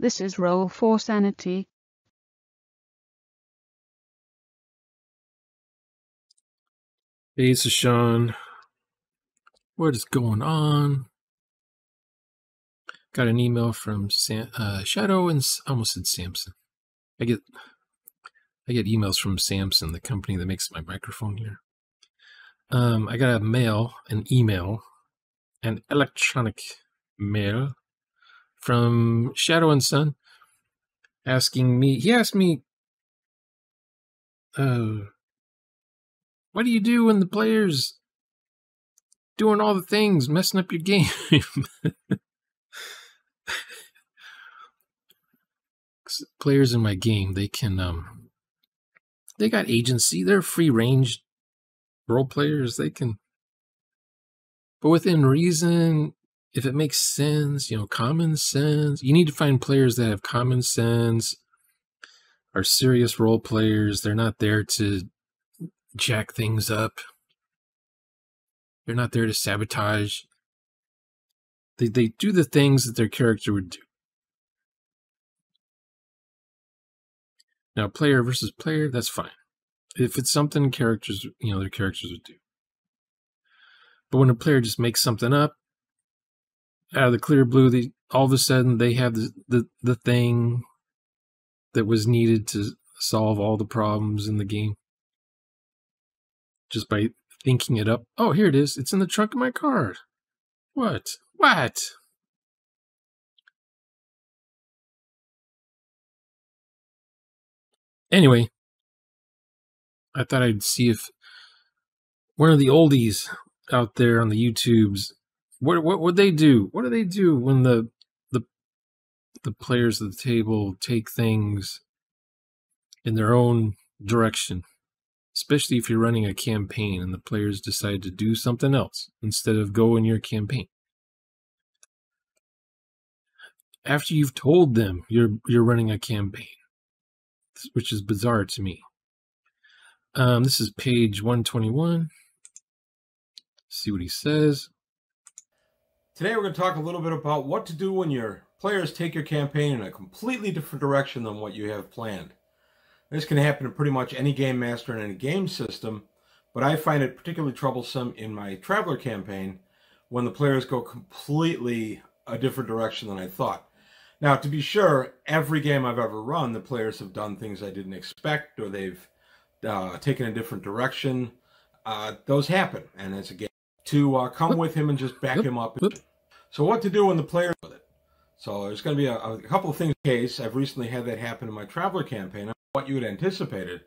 This is Roll for Sanity. Hey, is Sean. What is going on? Got an email from Sam, uh, Shadow and almost said Samson. I get I get emails from Samson, the company that makes my microphone here. Um, I got a mail, an email, an electronic mail from Shadow and Son asking me. He asked me, uh, what do you do when the players doing all the things, messing up your game? players in my game, they can um they got agency. They're free range role players. They can but within reason, if it makes sense, you know, common sense. You need to find players that have common sense, are serious role players. They're not there to jack things up. They're not there to sabotage. They they do the things that their character would do. Now, player versus player, that's fine. If it's something characters, you know, their characters would do. But when a player just makes something up out of the clear blue, all of a sudden they have the, the the thing that was needed to solve all the problems in the game just by thinking it up. Oh, here it is. It's in the trunk of my car. What? What? Anyway, I thought I'd see if one of the oldies out there on the YouTubes, what what would they do? What do they do when the the the players at the table take things in their own direction? Especially if you're running a campaign and the players decide to do something else instead of go in your campaign. After you've told them you're you're running a campaign, which is bizarre to me. Um, this is page 121. See what he says. Today we're going to talk a little bit about what to do when your players take your campaign in a completely different direction than what you have planned. This can happen to pretty much any game master in any game system, but I find it particularly troublesome in my Traveller campaign when the players go completely a different direction than I thought. Now, to be sure, every game I've ever run, the players have done things I didn't expect or they've uh, taken a different direction. Uh, those happen, and it's a game to uh, come with him and just back him up. So, what to do when the players with it? So, there's going to be a, a couple of things. Case I've recently had that happen in my Traveller campaign. What you had anticipated.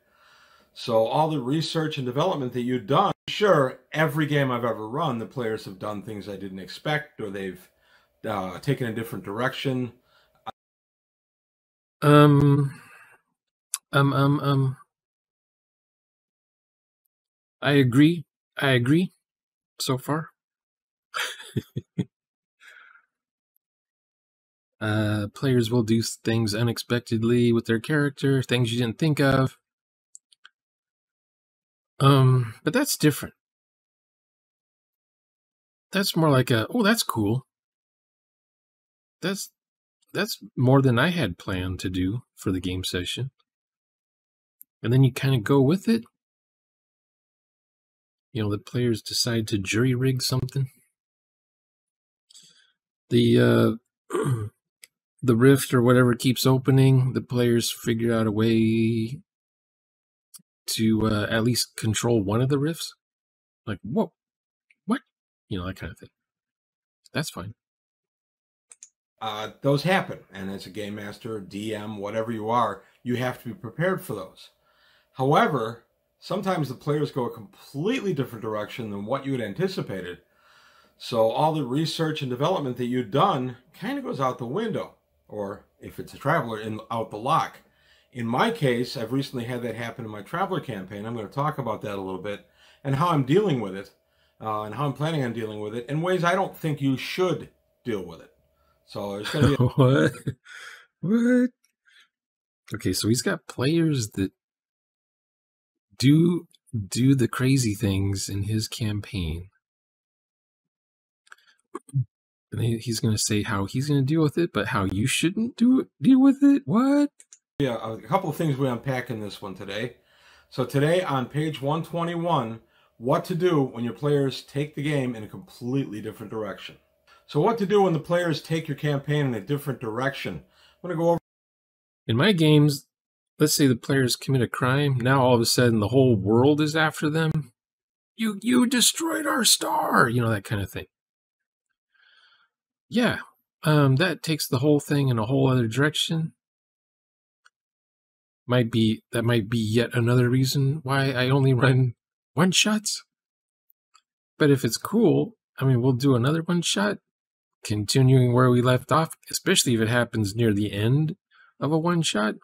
So, all the research and development that you'd done. Sure, every game I've ever run, the players have done things I didn't expect or they've uh, taken a different direction. Um, um, um, um. I agree. I agree. So far. uh, players will do things unexpectedly with their character, things you didn't think of. Um, but that's different. That's more like a, oh, that's cool. That's that's more than I had planned to do for the game session. And then you kind of go with it. You know, the players decide to jury rig something. The uh the rift or whatever keeps opening, the players figure out a way to uh, at least control one of the rifts. Like, whoa, what? You know, that kind of thing. That's fine. Uh, those happen, and as a game master, DM, whatever you are, you have to be prepared for those. However, sometimes the players go a completely different direction than what you had anticipated. So all the research and development that you'd done kind of goes out the window, or if it's a traveler, in out the lock. In my case, I've recently had that happen in my traveler campaign. I'm going to talk about that a little bit and how I'm dealing with it, uh, and how I'm planning on dealing with it in ways I don't think you should deal with it. So it's going to be what? What? Okay, so he's got players that do do the crazy things in his campaign. And he's going to say how he's going to deal with it, but how you shouldn't do it, deal with it. What? Yeah, a couple of things we unpack in this one today. So today on page 121, what to do when your players take the game in a completely different direction. So what to do when the players take your campaign in a different direction. I'm going to go over. In my games, let's say the players commit a crime. Now all of a sudden the whole world is after them. You you destroyed our star, you know that kind of thing. Yeah, um, that takes the whole thing in a whole other direction. Might be that might be yet another reason why I only run one shots. But if it's cool, I mean, we'll do another one shot, continuing where we left off, especially if it happens near the end of a one shot.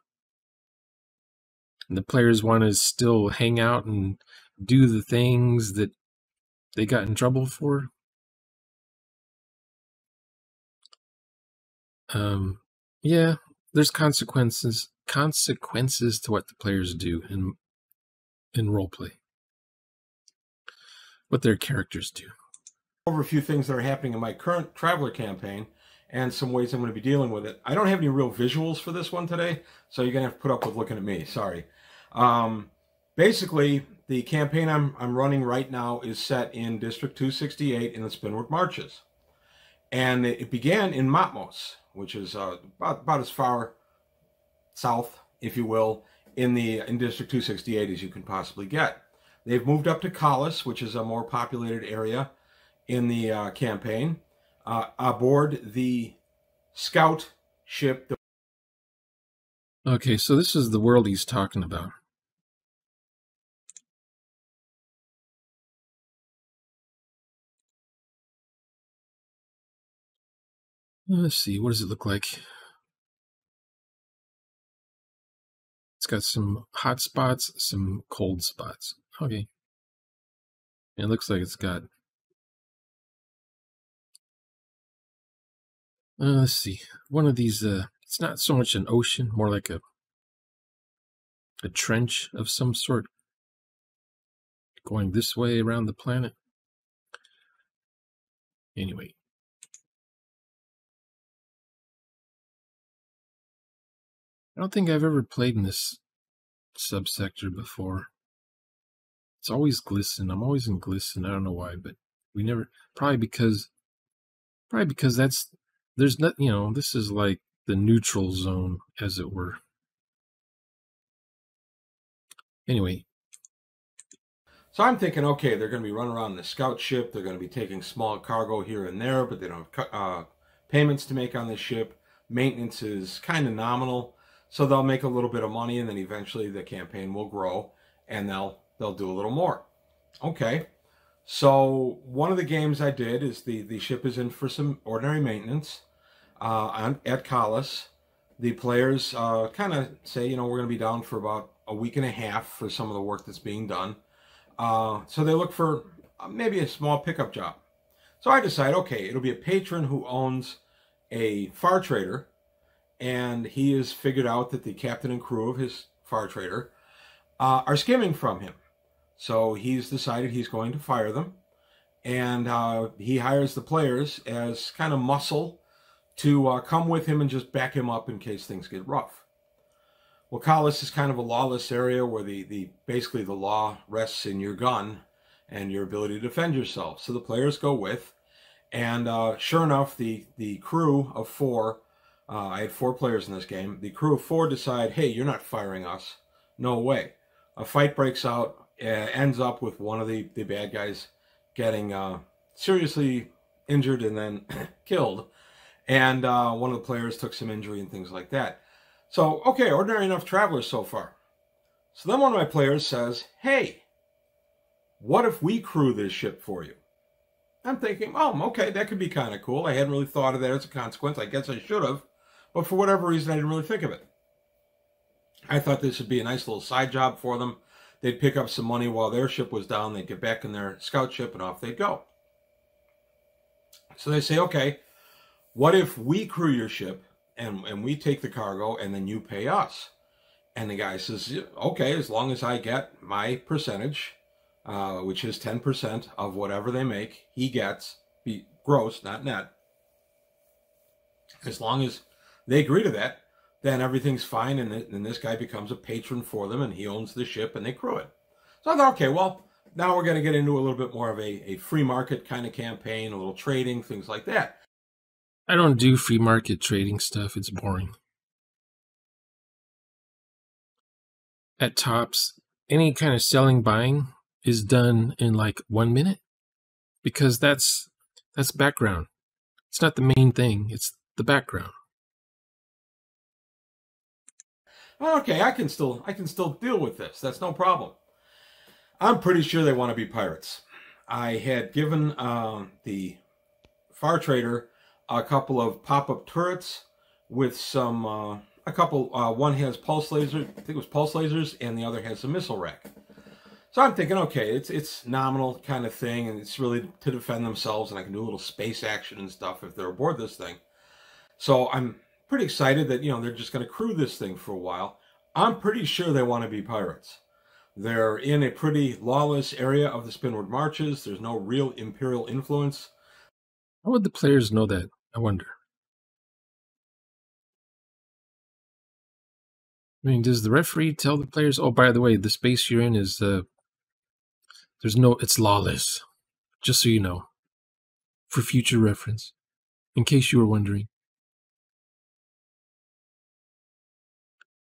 And the players want to still hang out and do the things that they got in trouble for. Um, yeah, there's consequences consequences to what the players do in in role play. What their characters do. Over a few things that are happening in my current traveler campaign and some ways I'm going to be dealing with it. I don't have any real visuals for this one today, so you're going to have to put up with looking at me. Sorry. Um, basically, the campaign I'm, I'm running right now is set in District 268 in the Spinward Marches. And it began in Matmos, which is uh, about, about as far south, if you will, in the in District 268 as you can possibly get. They've moved up to Collace, which is a more populated area in the uh, campaign, uh, aboard the scout ship. Okay, so this is the world he's talking about. Let's see, what does it look like? It's got some hot spots, some cold spots. Okay. It looks like it's got. Uh, let's see. One of these. Uh, it's not so much an ocean, more like a a trench of some sort, going this way around the planet. Anyway, I don't think I've ever played in this subsector before. It's always Glisten. I'm always in Glisten. I don't know why, but we never probably because probably because that's there's not you know, this is like the neutral zone, as it were. Anyway. So I'm thinking, okay, they're going to be running around the scout ship. They're going to be taking small cargo here and there, but they don't have uh, payments to make on this ship. Maintenance is kind of nominal. So they'll make a little bit of money and then eventually the campaign will grow and they'll they'll do a little more. Okay. So one of the games I did is the the ship is in for some ordinary maintenance uh, on, at Collace. The players uh, kind of say, you know, we're going to be down for about a week and a half for some of the work that's being done. Uh, so they look for uh, maybe a small pickup job. So I decide, okay, it'll be a patron who owns a far trader and he has figured out that the captain and crew of his far trader uh, are skimming from him. So he's decided he's going to fire them, and uh, he hires the players as kind of muscle to uh, come with him and just back him up in case things get rough. Well, Collace is kind of a lawless area where the, the basically the law rests in your gun and your ability to defend yourself. So the players go with, and uh, sure enough, the the crew of four uh, I had four players in this game. The crew of four decide, hey, you're not firing us. No way. A fight breaks out, uh, ends up with one of the, the bad guys getting uh, seriously injured and then killed. And uh, one of the players took some injury and things like that. So, okay, ordinary enough travelers so far. So then one of my players says, hey, what if we crew this ship for you? I'm thinking, oh, okay, that could be kind of cool. I hadn't really thought of that as a consequence. I guess I should have. But for whatever reason, I didn't really think of it. I thought this would be a nice little side job for them. They'd pick up some money while their ship was down. They'd get back in their scout ship and off they'd go. So they say, okay, what if we crew your ship and, and we take the cargo and then you pay us? And the guy says, okay, as long as I get my percentage, uh, which is 10% of whatever they make, he gets, be gross, not net, As long as they agree to that, then everything's fine, and this guy becomes a patron for them, and he owns the ship, and they crew it. So I thought, okay, well, now we're going to get into a little bit more of a, a free market kind of campaign, a little trading, things like that. I don't do free market trading stuff. It's boring. At Tops, any kind of selling buying is done in like one minute because that's that's background. It's not the main thing. It's the background. Okay, I can still I can still deal with this. That's no problem. I'm pretty sure they want to be pirates. I had given uh, the Far Trader a couple of pop-up turrets with some uh, a couple. Uh, one has pulse laser, I think it was pulse lasers, and the other has a missile rack. So I'm thinking, okay, it's it's nominal kind of thing, and it's really to defend themselves, and I can do a little space action and stuff if they're aboard this thing. So I'm pretty excited that you know they're just going to crew this thing for a while. I'm pretty sure they want to be pirates. They're in a pretty lawless area of the Spinward Marches. There's no real imperial influence. How would the players know that? I wonder. I mean, does the referee tell the players, "Oh, by the way, the space you're in is uh, there's no, it's lawless," just so you know, for future reference, in case you were wondering.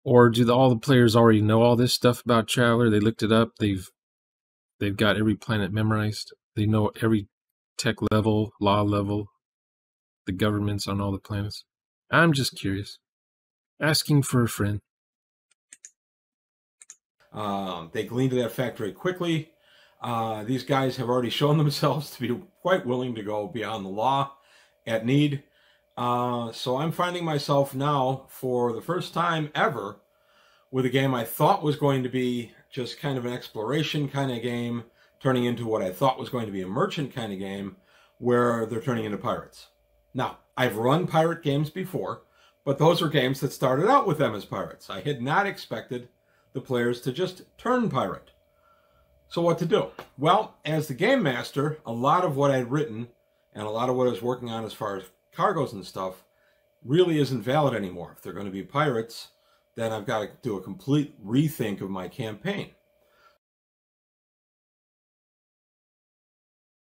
Or do the, all the players already know all this stuff about Traveller? They looked it up. They've they've got every planet memorized. They know every tech level, law level, the governments on all the planets. I'm just curious, asking for a friend. Um, they gleaned that fact very quickly. Uh, these guys have already shown themselves to be quite willing to go beyond the law at need. Uh, so I'm finding myself now, for the first time ever, with a game I thought was going to be just kind of an exploration kind of game, turning into what I thought was going to be a merchant kind of game, where they're turning into pirates. Now, I've run pirate games before, but those were games that started out with them as pirates. I had not expected the players to just turn pirate. So, what to do? Well, as the game master, a lot of what I'd written and a lot of what I was working on as far as cargoes and stuff really isn't valid anymore. If they're going to be pirates, then I've got to do a complete rethink of my campaign.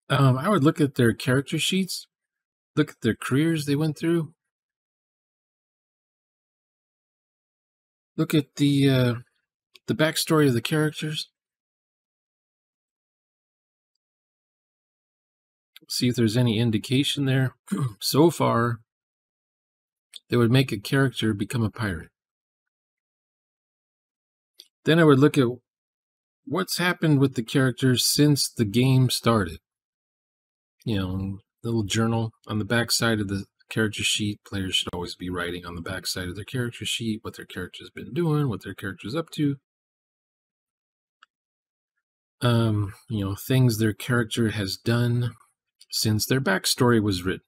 Um, I would look at their character sheets, look at their careers they went through, look at the uh, the backstory of the characters. See if there's any indication there. so far, they would make a character become a pirate. Then I would look at what's happened with the characters since the game started. You know, little journal on the back side of the character sheet. Players should always be writing on the back side of their character sheet what their character's been doing, what their character's up to um, you know, things their character has done since their backstory was written.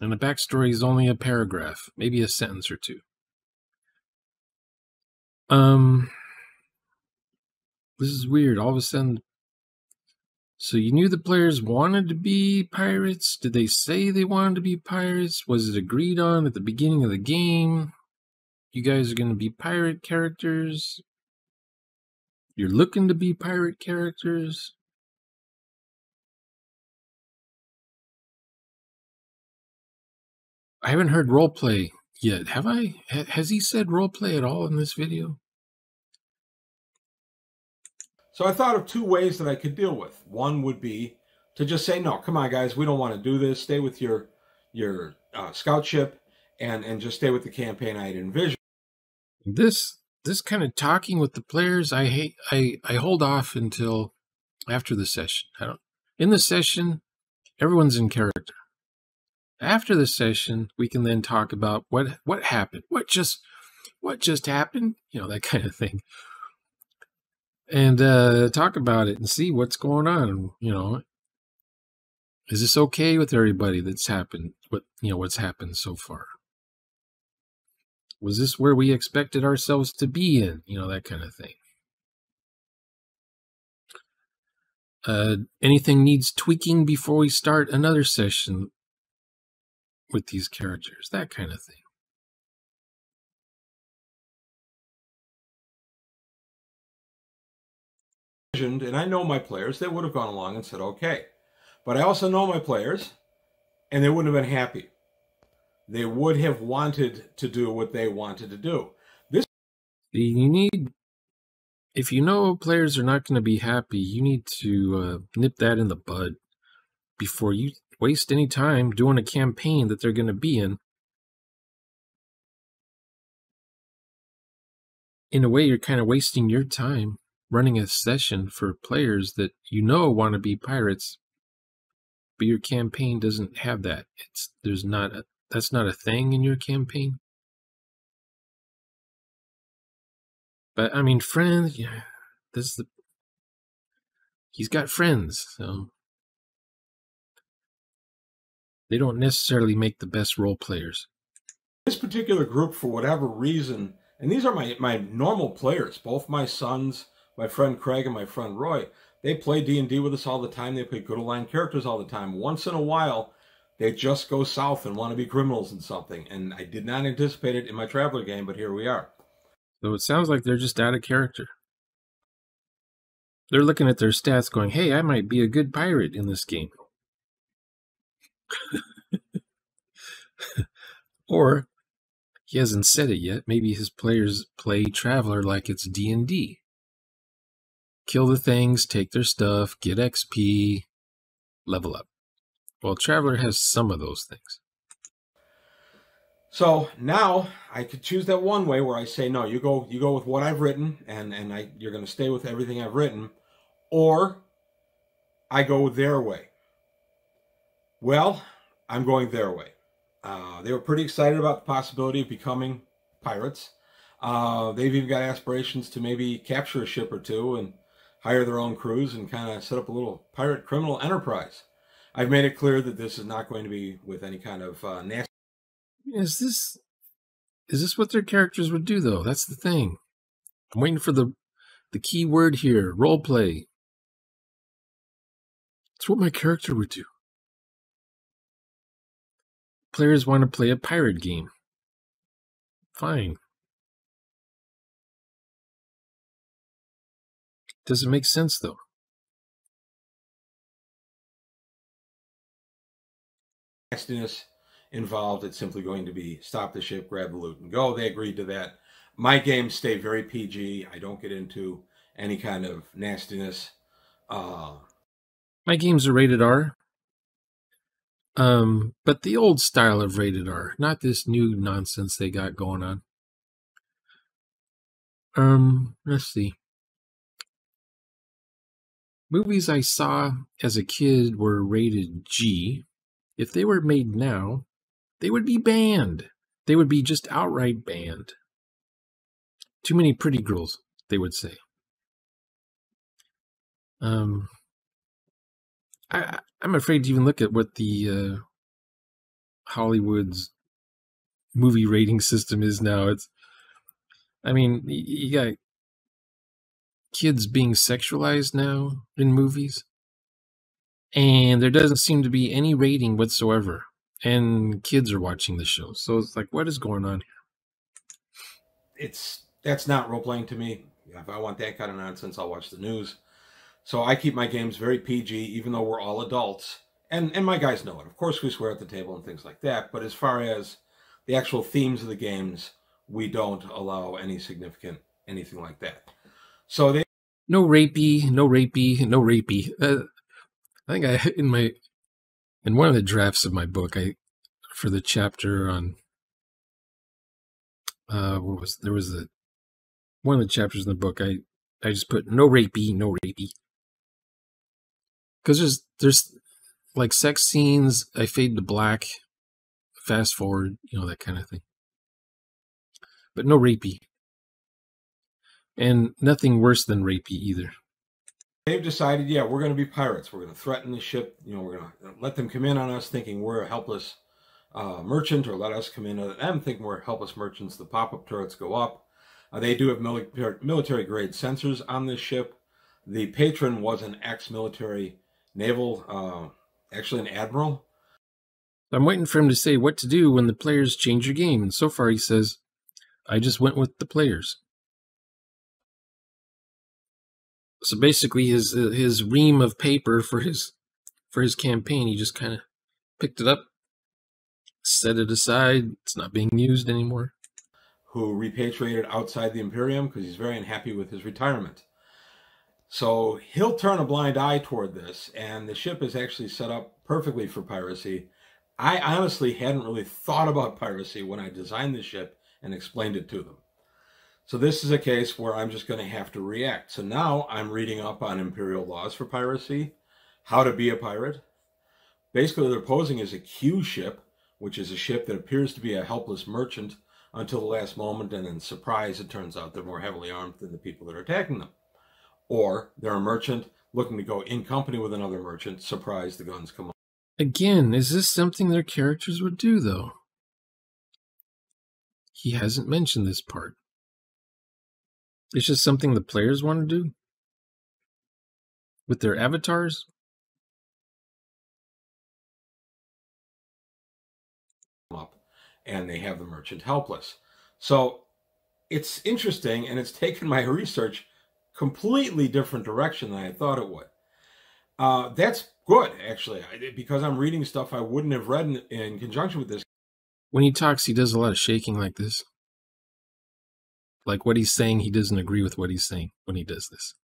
And the backstory is only a paragraph, maybe a sentence or two. Um, this is weird. All of a sudden, so you knew the players wanted to be pirates? Did they say they wanted to be pirates? Was it agreed on at the beginning of the game? You guys are going to be pirate characters? You're looking to be pirate characters. I haven't heard roleplay yet. Have I? Has he said roleplay at all in this video? So I thought of two ways that I could deal with. One would be to just say, "No, come on, guys, we don't want to do this. Stay with your your uh, scout ship, and and just stay with the campaign I had envisioned." This this kind of talking with the players, I hate. I I hold off until after the session. I don't. In the session, everyone's in character. After the session, we can then talk about what what happened, what just what just happened, you know, that kind of thing, and uh, talk about it and see what's going on. You know, is this okay with everybody that's happened? What you know, what's happened so far? Was this where we expected ourselves to be in? You know, that kind of thing. Uh, anything needs tweaking before we start another session? With these characters, that kind of thing. And I know my players, they would have gone along and said, okay. But I also know my players, and they wouldn't have been happy. They would have wanted to do what they wanted to do. This you need if you know players are not going to be happy, you need to uh, nip that in the bud before you waste any time doing a campaign that they're going to be in. In a way, you're kind of wasting your time running a session for players that you know want to be pirates, but your campaign doesn't have that. It's there's not a, that's not a thing in your campaign. But I mean, friends, yeah, this is the. He's got friends, so they don't necessarily make the best role players. This particular group, for whatever reason, and these are my my normal players, both my sons, my friend Craig, and my friend Roy. They play D and D with us all the time. They play good aligned characters all the time. Once in a while, they just go south and want to be criminals in something. And I did not anticipate it in my Traveller game, but here we are. So it sounds like they're just out of character. They're looking at their stats going, hey, I might be a good pirate in this game. or he hasn't said it yet. Maybe his players play Traveller like it's D&D. Kill the things, take their stuff, get XP, level up. Well, Traveller has some of those things. So now I could choose that one way where I say, no, you go, you go with what I've written, and and I, you're going to stay with everything I've written, or I go their way. Well, I'm going their way. Uh, they were pretty excited about the possibility of becoming pirates. Uh, they've even got aspirations to maybe capture a ship or two and hire their own crews and kind of set up a little pirate criminal enterprise. I've made it clear that this is not going to be with any kind of uh, nasty is this is this what their characters would do though? That's the thing. I'm waiting for the the key word here, role play. It's what my character would do. Players want to play a pirate game. Fine. Does it make sense though? Nastiness involved. It's simply going to be stop the ship, grab the loot, and go. They agreed to that. My games stay very PG. I don't get into any kind of nastiness. Uh, My games are rated R. Um, but the old style of rated R, not this new nonsense they got going on. Um, let's see. Movies I saw as a kid were rated G. If they were made now, they would be banned. They would be just outright banned. Too many pretty girls, they would say. Um, I, I'm afraid to even look at what the uh, Hollywood's movie rating system is now. It's, I mean, you got kids being sexualized now in movies, and there doesn't seem to be any rating whatsoever and kids are watching the show. So it's like, what is going on here? It's that's not role playing to me. If I want that kind of nonsense, I'll watch the news. So I keep my games very PG, even though we're all adults. And and my guys know it. Of course, we swear at the table and things like that. But as far as the actual themes of the games, we don't allow any significant anything like that. So they no rapey, no rapey, no rapey. Uh, I think I in my in one of the drafts of my book, I for the chapter on uh what was there was a one of the chapters in the book I I just put no rapey, no rapey. Cuz there's there's like sex scenes, I fade to black, fast forward, you know that kind of thing. But no rapey. And nothing worse than rapey either they've decided, yeah, we're going to be pirates. We're going to threaten the ship. You know, we're going to let them come in on us thinking we're a helpless uh, merchant or let us come in on them thinking we're helpless merchants. The pop-up turrets go up. Uh, they do have military grade sensors on this ship. The patron was an ex-military naval, uh, actually an admiral. I'm waiting for him to say what to do when the players change your game, and so far he says, I just went with the players. So basically, his his ream of paper for his for his campaign, he just kind of picked it up, set it aside. It's not being used anymore. Who repatriated outside the Imperium because he's very unhappy with his retirement. So he'll turn a blind eye toward this, and the ship is actually set up perfectly for piracy. I honestly hadn't really thought about piracy when I designed the ship and explained it to them. So this is a case where I'm just going to have to react. So now I'm reading up on imperial laws for piracy, how to be a pirate. Basically, they're posing as a Q ship, which is a ship that appears to be a helpless merchant until the last moment, and then surprise, it turns out they're more heavily armed than the people that are attacking them. Or they're a merchant looking to go in company with another merchant, surprise, the guns come up. Again, is this something their characters would do, though? He hasn't mentioned this part. It's just something the players want to do with their avatars. Up and they have the merchant helpless. So it's interesting, and it's taken my research completely different direction than I thought it would. Uh, that's good, actually, because I'm reading stuff I wouldn't have read in, in conjunction with this. When he talks, he does a lot of shaking like this like what he's saying, he doesn't agree with what he's saying when he does this.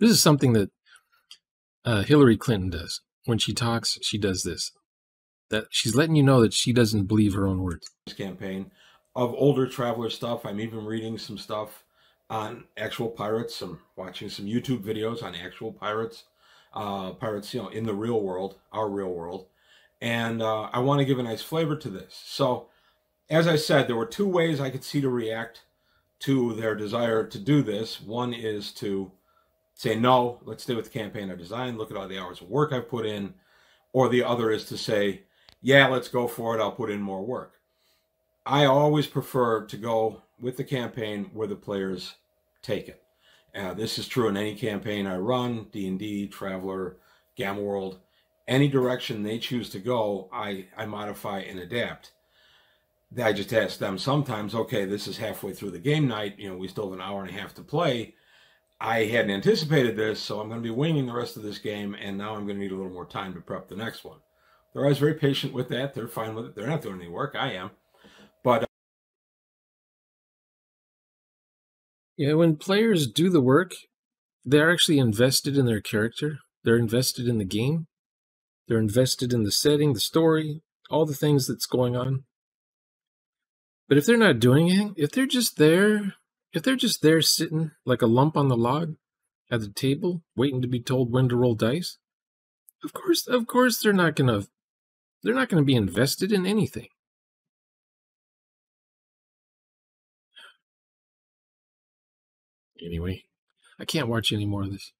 This is something that uh, Hillary Clinton does. When she talks, she does this. That she's letting you know that she doesn't believe her own words. Campaign of older traveler stuff. I'm even reading some stuff on actual pirates. I'm watching some YouTube videos on actual pirates, uh, pirates, you know, in the real world, our real world. And uh, I want to give a nice flavor to this. So, as I said, there were two ways I could see to react to their desire to do this. One is to say, no, let's stay with the campaign I designed. Look at all the hours of work I've put in. Or the other is to say, yeah, let's go for it. I'll put in more work. I always prefer to go with the campaign where the players take it. Uh, this is true in any campaign I run, D&D, Traveller, Gamma World. Any direction they choose to go, I, I modify and adapt. I just ask them sometimes, okay, this is halfway through the game night. You know, we still have an hour and a half to play. I hadn't anticipated this, so I'm going to be winging the rest of this game, and now I'm going to need a little more time to prep the next one. They're always very patient with that. They're fine with it. They're not doing any work. I am. Yeah, when players do the work, they're actually invested in their character, they're invested in the game, they're invested in the setting, the story, all the things that's going on. But if they're not doing anything, if they're just there, if they're just there sitting like a lump on the log at the table, waiting to be told when to roll dice, of course, of course, they're not gonna, they're not gonna be invested in anything. Anyway, I can't watch any more of this.